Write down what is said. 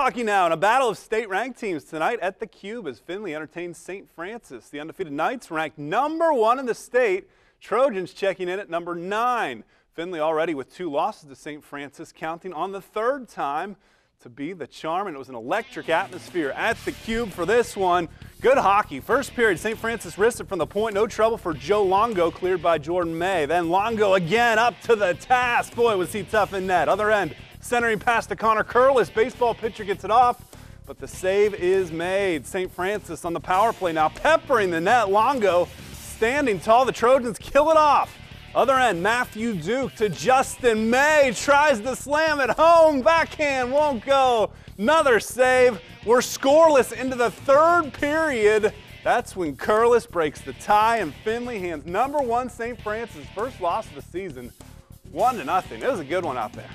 Hockey now in a battle of state-ranked teams tonight at the Cube as Findlay entertains St. Francis. The undefeated Knights ranked number one in the state. Trojans checking in at number nine. Findlay already with two losses to St. Francis, counting on the third time to be the charm, and it was an electric atmosphere at the Cube for this one. Good hockey. First period, St. Francis risked it from the point. No trouble for Joe Longo, cleared by Jordan May. Then Longo again up to the task. Boy, was he tough in net. Other end, Centering pass to Connor Curlis. Baseball pitcher gets it off, but the save is made. St. Francis on the power play now, peppering the net. Longo standing tall. The Trojans kill it off. Other end, Matthew Duke to Justin May. Tries to slam it home. Backhand won't go. Another save. We're scoreless into the third period. That's when Curlis breaks the tie and Findlay hands number one St. Francis first loss of the season. One to nothing. It was a good one out there.